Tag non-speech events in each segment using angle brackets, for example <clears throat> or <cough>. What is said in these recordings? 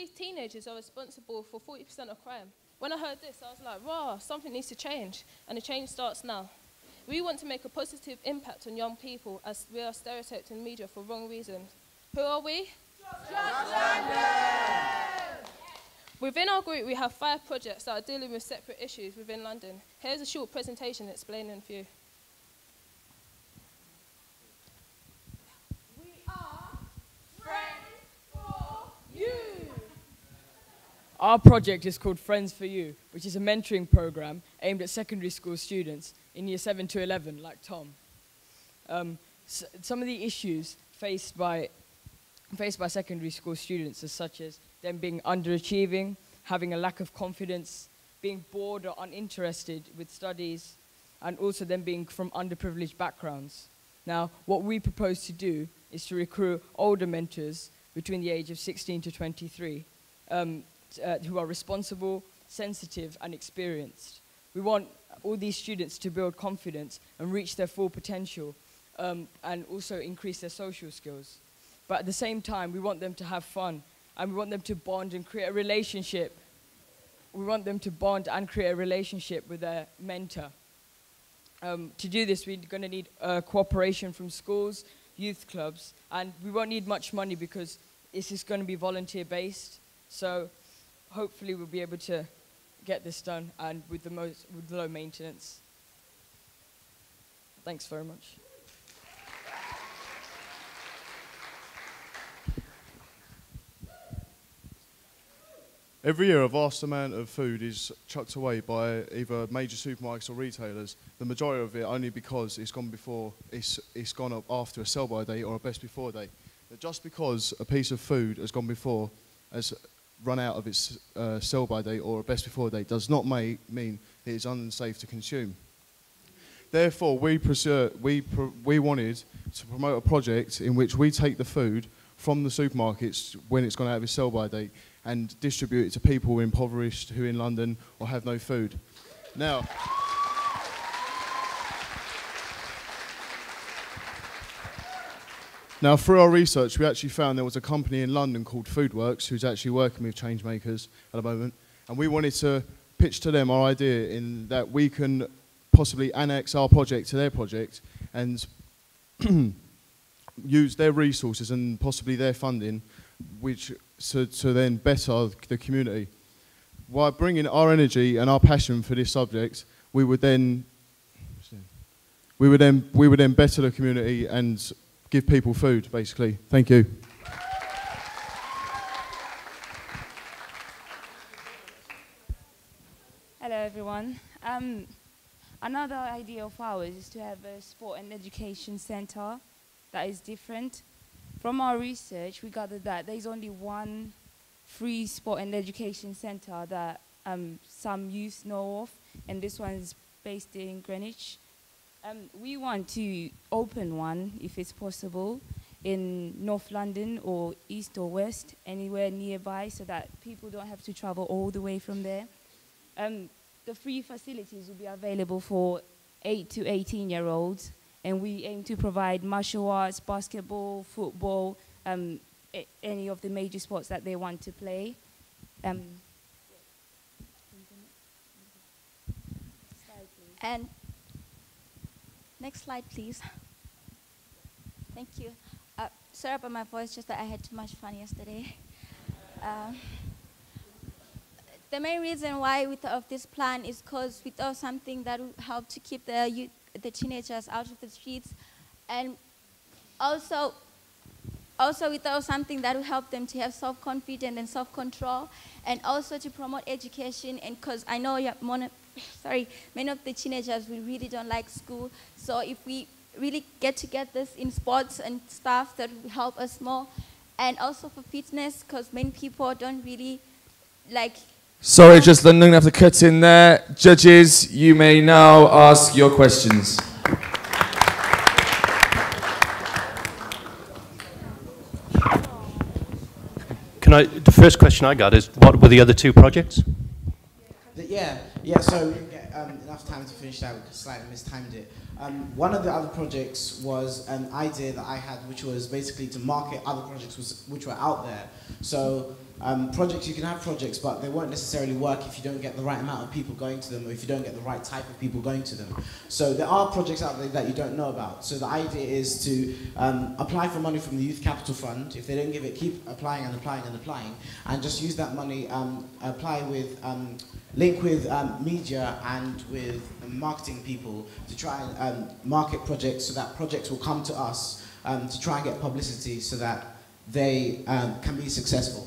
these teenagers are responsible for 40% of crime. When I heard this, I was like, raw, something needs to change, and the change starts now. We want to make a positive impact on young people as we are stereotyped in media for wrong reasons. Who are we? Within our group, we have five projects that are dealing with separate issues within London. Here's a short presentation explaining a few. We are Friends for You. Our project is called Friends for You, which is a mentoring program aimed at secondary school students in year 7 to 11, like Tom. Um, s- some of the issues faced by, faced by secondary school students are such as them being underachieving, having a lack of confidence, being bored or uninterested with studies, and also them being from underprivileged backgrounds. Now, what we propose to do is to recruit older mentors between the age of 16 to 23 um, uh, who are responsible, sensitive, and experienced. We want all these students to build confidence and reach their full potential um, and also increase their social skills. But at the same time, we want them to have fun and we want them to bond and create a relationship. We want them to bond and create a relationship with their mentor. Um, to do this, we're going to need uh, cooperation from schools, youth clubs, and we won't need much money because this is going to be volunteer based. So hopefully, we'll be able to get this done and with the most with low maintenance. Thanks very much. Every year, a vast amount of food is chucked away by either major supermarkets or retailers. The majority of it only because it's gone before, it's, it's gone up after a sell-by date or a best before date. Just because a piece of food has gone before, has run out of its uh, sell-by date or best before date, does not make, mean it is unsafe to consume. Therefore, we, we, we wanted to promote a project in which we take the food from the supermarkets when it's gone out of its sell-by date and distribute it to people impoverished who in London or have no food. Now, now through our research, we actually found there was a company in London called Foodworks who's actually working with changemakers at the moment, and we wanted to pitch to them our idea in that we can possibly annex our project to their project and <clears throat> use their resources and possibly their funding, which to, to then better the community. By bringing our energy and our passion for this subject, we would then we would then we would then better the community and give people food. Basically, thank you. Hello, everyone. Um, another idea of ours is to have a sport and education center that is different. From our research, we gathered that there's only one free sport and education center that um, some youth know of, and this one is based in Greenwich. Um, we want to open one, if it's possible, in North London or East or West, anywhere nearby, so that people don't have to travel all the way from there. Um, the free facilities will be available for 8 to 18 year olds, and we aim to provide martial arts, basketball, football, um, any of the major sports that they want to play. Um, And next slide, please. Thank you. Uh, sorry about my voice, just that I had too much fun yesterday. Um, the main reason why we thought of this plan is because we thought something that would help to keep the youth, the teenagers out of the streets, and also, also we thought of something that would help them to have self-confidence and self-control, and also to promote education. And because I know <laughs> sorry, many of the teenagers we really don't like school, so if we really get to get this in sports and stuff, that will help us more, and also for fitness, because many people don't really like Sorry, just I'm going to have to cut in there. Judges, you may now ask your questions. Can I, the first question I got is, what were the other two projects? Yeah, yeah, so we didn't get um, enough time to finish that We slightly mistimed it. Um, one of the other projects was an idea that I had, which was basically to market other projects which were out there. So um, projects, you can have projects, but they won't necessarily work if you don't get the right amount of people going to them or if you don't get the right type of people going to them. So there are projects out there that you don't know about. So the idea is to um, apply for money from the Youth Capital Fund. If they don't give it, keep applying and applying and applying, and just use that money, um, apply with, um, link with um, media and with marketing people to try and um, market projects so that projects will come to us to try and get publicity so that they can be successful.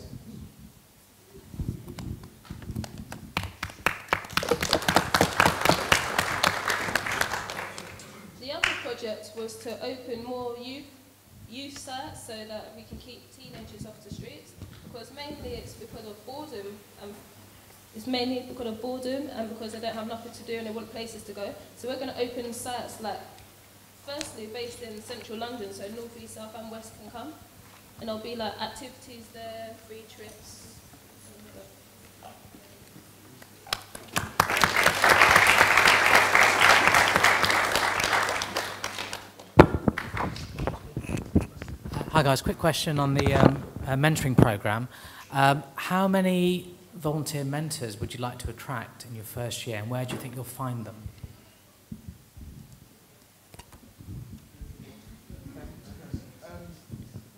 The other project was to open more youth youth sites so that we can keep teenagers off the streets because mainly it's because of boredom and it's mainly because of boredom and because they don't have nothing to do and they want places to go. So we're going to open sites like firstly based in central London so north, east, south and west can come and there'll be like activities there, free trips. Hi guys, quick question on the um, uh, mentoring program. Um, how many volunteer mentors would you like to attract in your first year and where do you think you'll find them?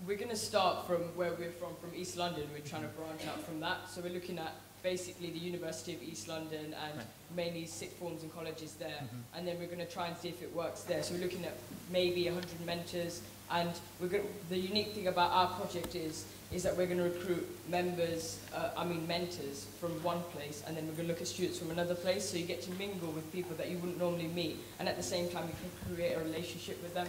We're going to start from where we're from, from East London. We're trying to branch out from that. So we're looking at basically the University of East London and Right. mainly sixth forms and colleges there. Mhm. And then we're going to try and see if it works there. So we're looking at maybe 100 mentors. And we're going the unique thing about our project is, is that we're going to recruit members, uh, I mean mentors from one place, and then we're going to look at students from another place. So you get to mingle with people that you wouldn't normally meet. And at the same time, you can create a relationship with them.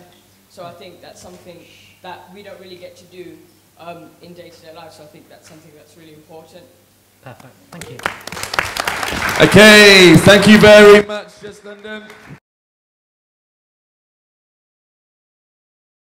So I think that's something that we don't really get to do um, in day-to-day life. So I think that's something that's really important. Perfect, thank you. Okay, thank you very much, Just London.